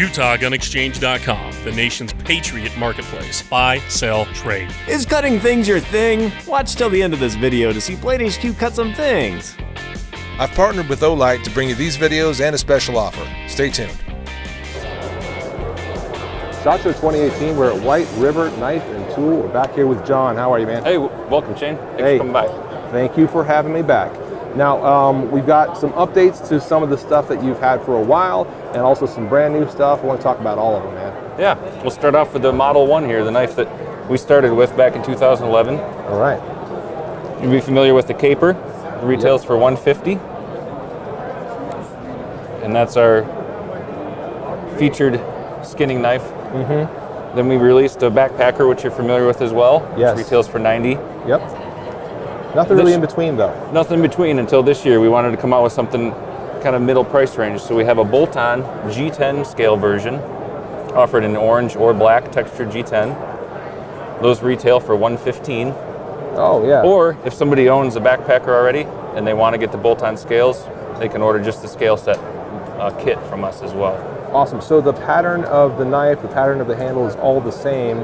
UtahGunExchange.com, the nation's patriot marketplace. Buy, sell, trade. Is cutting things your thing? Watch till the end of this video to see Blade HQ cut some things. I've partnered with Olight to bring you these videos and a special offer. Stay tuned. SHOT Show 2018, we're at White River Knife and Tool. We're back here with John. How are you, man? Hey, welcome, Shane. Thanks Hey. for coming by. Thank you for having me back. Now, um, we've got some updates to some of the stuff that you've had for a while and also some brand new stuff. I want to talk about all of them, man. Yeah, we'll start off with the Model 1 here, the knife that we started with back in 2011. All right. You'll be familiar with the Caper. It retails for 150 And that's our featured skinning knife. Mm-hmm. Then we released a backpacker, which you're familiar with as well. Yes. Which retails for 90 Yep. Nothing really in between, though. Nothing in between until this year. We wanted to come out with something kind of middle price range. So we have a bolt-on G10 scale version, offered in orange or black textured G10. Those retail for 115. Oh, yeah. Or if somebody owns a backpacker already and they want to get the bolt-on scales, they can order just the scale set uh, kit from us as well. Awesome. So the pattern of the knife, the pattern of the handle is all the same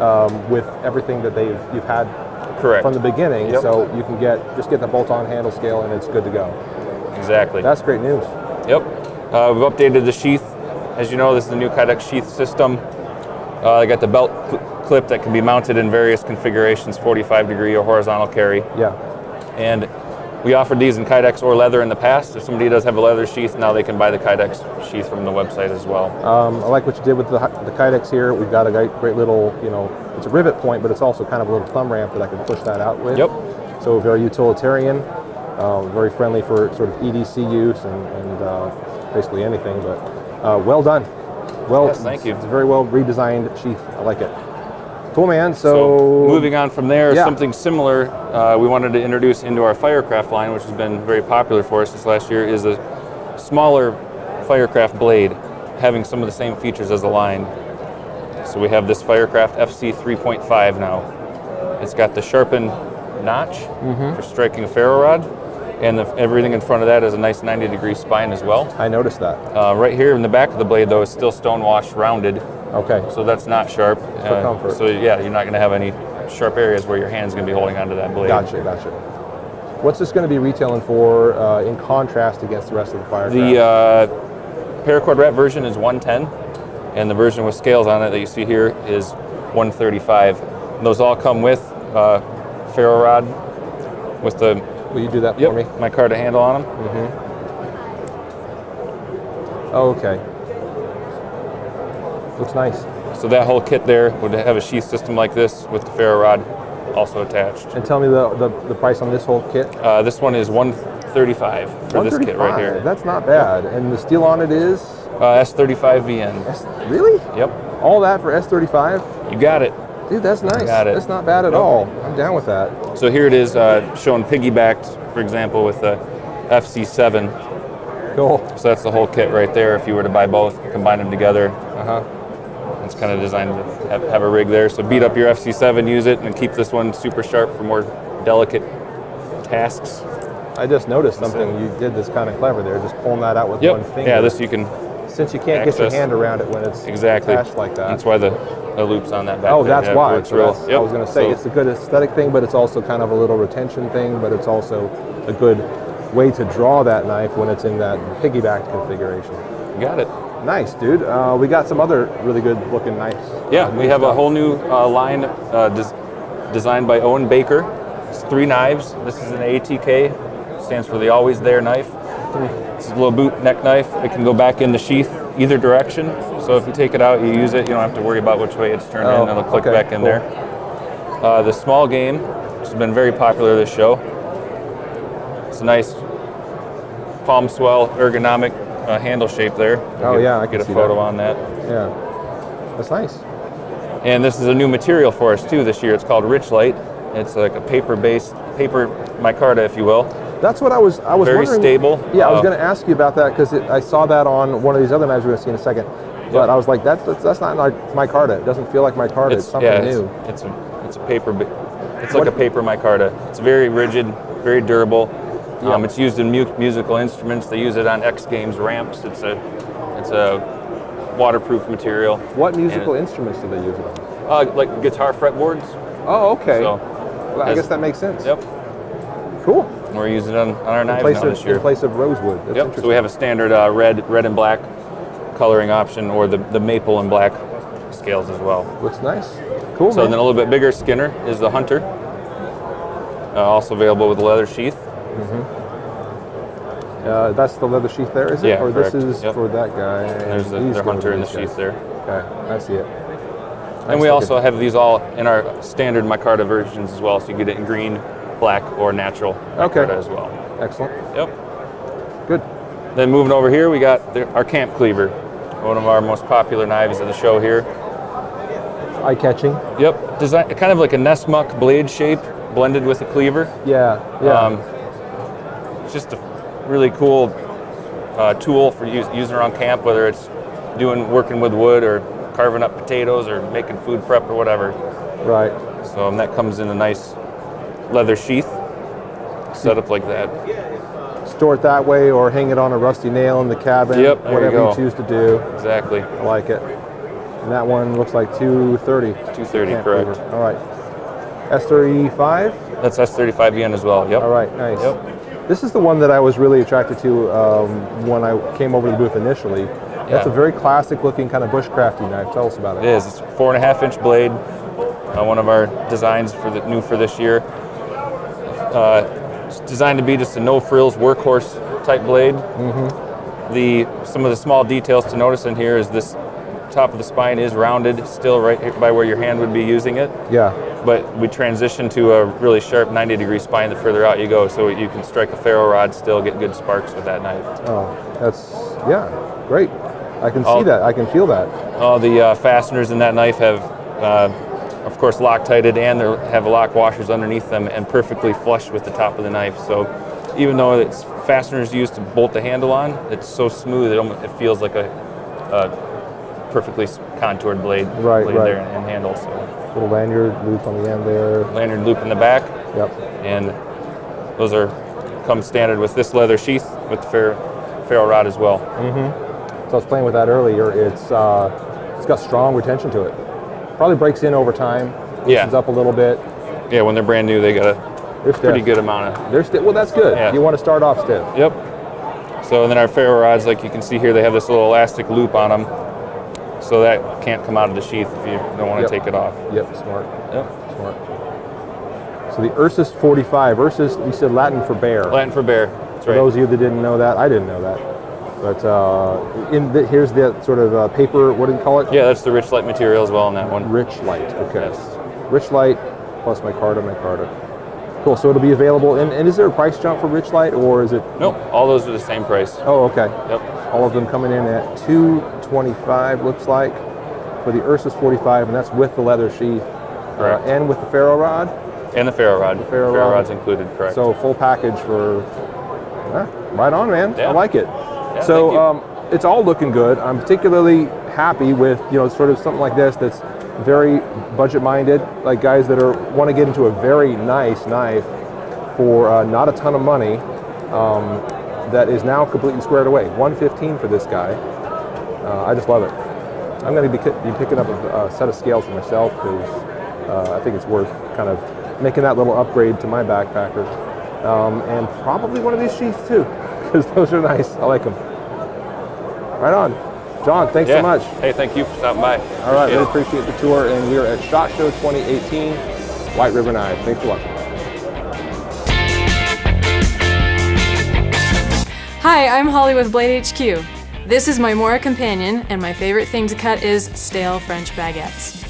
um, with everything that they've you've had Correct. from the beginning. Yep. So you can get just get the bolt-on handle scale and it's good to go. Exactly. That's great news. Yep. Uh, we've updated the sheath. As you know, this is the new Kydex sheath system. Uh, they got the belt cl- clip that can be mounted in various configurations, 45 degree or horizontal carry. Yeah. And we offered these in Kydex or leather in the past. If somebody does have a leather sheath, now they can buy the Kydex sheath from the website as well. Um, I like what you did with the, the Kydex here. We've got a great, great little, you know, it's a rivet point, but it's also kind of a little thumb ramp that I can push that out with. Yep. So very utilitarian, uh, very friendly for sort of EDC use and, and uh, basically anything. But uh, well done. Well, Yes, thank you. It's a very well redesigned sheath. I like it. Cool, man. So, So moving on from there, Yeah. something similar uh, we wanted to introduce into our Firecraft line, which has been very popular for us this last year, is a smaller Firecraft blade, having some of the same features as the line. So we have this Firecraft FC 3.5 now. It's got the sharpened notch Mm-hmm. for striking a ferro rod, and the, everything in front of that is a nice 90 degree spine as well. I noticed that. Uh, right here in the back of the blade, though, is still stone washed rounded, Okay. so that's not sharp. For comfort. So yeah, you're not going to have any sharp areas where your hand's going to be holding onto that blade. Gotcha, gotcha. What's this going to be retailing for uh, in contrast against the rest of the Firecraft? The uh, paracord wrap version is 110, and the version with scales on it that you see here is 135. And those all come with uh, ferro rod with the Will you do that yep, for me? micarta handle on them. Oh, okay. Looks nice. So that whole kit there would have a sheath system like this with the ferro rod also attached. And tell me the, the, the price on this whole kit. Uh, this one is 135 for this kit right here. That's not bad. And the steel on it is Uh, S35VN. S- really Yep, all that for S35. you got it. Dude, that's nice. Got it. That's not bad at Nope. all. I'm down with that. So here it is uh, shown piggybacked, for example, with the FC7. Cool. So that's the whole kit right there. If you were to buy both, combine them together, Uh huh. it's kind of designed to have, have a rig there. So beat up your FC7, use it, and keep this one super sharp for more delicate tasks. I just noticed something you did that's kind of clever there. Just pulling that out with Yep. one finger. Yeah, this you can Since you can't get your hand around it when it's exactly. attached like that. That's why the, the loops on that back. Oh, that's why. works So real- that's- I was going to say So- it's a good aesthetic thing, but it's also kind of a little retention thing. But it's also a good way to draw that knife when it's in that piggyback configuration. Got it. Nice, dude. Uh, we got some other really good looking knives. Yeah, Uh, we have a whole new uh, line uh, des- designed by Owen Baker. It's three knives. This is an ATK, stands for the Always There knife. It's a little boot neck knife. It can go back in the sheath either direction. So if you take it out, you use it, you don't have to worry about which way it's turned Oh, in. It'll click okay, back in cool. there. Uh, the small game, which has been very popular this show. It's a nice palm swell ergonomic uh, handle shape there. Oh, Get- yeah, I get a photo that. on that. Yeah, that's nice. And this is a new material for us too this year. It's called Richlite. It's like a paper-based paper micarta, if you will. That's what I was. I was Very stable. Yeah, I was Uh, going to ask you about that because I saw that on one of these other knives we're going to see in a second. But Yep. I was like, that's that's, that's not like micarta. It doesn't feel like micarta. It's, something yeah, new. It's, it's a it's a paper. It's like What- a paper micarta. It's very rigid, very durable. Um, it's used in mu- musical instruments. They use it on X Games ramps. It's a it's a waterproof material. What musical instruments do they use it on? uh, like guitar fretboards. Oh, okay. So, Well, I guess that makes sense. Yep. Cool. We're using it on, on our knives place, now of, this year. in place of rosewood. That's Yep. So we have a standard uh, red, red and black coloring option, or the, the maple and black scales as well. Looks nice. Cool. So man. then a little bit bigger Skinner is the Hunter, uh, also available with a leather sheath. Uh, that's the leather sheath there, is it? Yeah, or this is Yep. for that guy. and There's the, these their go to Hunter in the guys. sheath there. Okay, I see it. And we Nice also have these all in our standard micarta versions as well, so you get it in green, black, or natural Okay. as well. Excellent. Yep. Good. Then moving over here, we got the, our camp cleaver, one of our most popular knives at the show here. Eye catching. Yep, design kind of like a Nessmuck blade shape blended with a cleaver. Yeah. Yeah. Um, it's just a really cool uh, tool for use, using around camp, whether it's doing working with wood or carving up potatoes or making food prep or whatever. right. So um, that comes in a nice leather sheath, set up like that. Store it that way, or hang it on a rusty nail in the cabin. Yep, there you Whatever you choose to do. Exactly. I like it. And that one looks like 230. 230, correct. All right. S35. That's S35 as well. Yep. All right, nice. Yep. This is the one that I was really attracted to um, when I came over to the booth initially. That's a very classic looking kind of bushcrafty knife. Tell us about it. It is. It's a four and a half inch blade. Uh, one of our designs for the new for this year. Uh, it's designed to be just a no frills workhorse type blade. Mm-hmm. The some of the small details to notice in here is this top of the spine is rounded, still right by where your hand would be using it. Yeah. But we transition to a really sharp 90 degree spine the further out you go, so you can strike a ferro rod, still get good sparks with that knife. Oh, that's yeah, great. I can see that. I can feel that. All the uh, fasteners in that knife have, uh, of course, Loctited and they have lock washers underneath them and perfectly flush with the top of the knife. So even though it's fasteners used to bolt the handle on, it's so smooth it, almost, it feels like a, a perfectly contoured blade, Right, blade right. there and handle. So Little lanyard loop on the end there. lanyard loop in the back, Yep. and those are come standard with this leather sheath with the fer- ferro rod as well. Mm-hmm. So I was playing with that earlier. It's uh, it's got strong retention to it. Probably breaks in over time. Yeah. Up a little bit. Yeah, when they're brand new, they got a They're pretty stiff. good amount of They're stiff. Well, that's good. Yeah. You want to start off stiff. Yep. So then our ferro rods, like you can see here, they have this little elastic loop on them, so that can't come out of the sheath if you don't want to Yep. take it off. Yep. Smart. Yep. Smart. So the Ursus 45. Ursus, you said Latin for bear. Latin for bear. That's For right. those of you that didn't know that, I didn't know that. But uh, in the, here's the sort of uh, paper. What do you call it? yeah, that's the Richlite material as well in that one. Richlite. Okay. Yes. Richlite plus micarta, my Carta. Cool. So it'll be available. And, and is there a price jump for Richlite, or is it? Nope, all those are the same price. Oh, okay. Yep. All of them coming in at 225 looks like for the Ursus 45, and that's with the leather sheath uh, and with the ferro rod. And the ferro rod. ferro rod. rod's included, correct. So full package for right on, man. Yeah. I like it. Yeah, so um, it's all looking good. I'm particularly happy with you know sort of something like this that's very budget minded, like guys that are want to get into a very nice knife for uh, not a ton of money. Um, that is now completely squared away. 115 for this guy. Uh, I just love it. I'm going to be, be picking up a, a set of scales for myself because uh, I think it's worth kind of making that little upgrade to my backpacker. Um, and probably one of these sheaths too, because those are nice. I like them. Right on. John, thanks yeah. so much. Hey, thank you for stopping by. All right, Appreciate really appreciate the tour, and we are at SHOT Show 2018, White River Knife. Thanks for watching. Hi, I'm Holly with Blade HQ. This is my Mora companion, and my favorite thing to cut is stale French baguettes.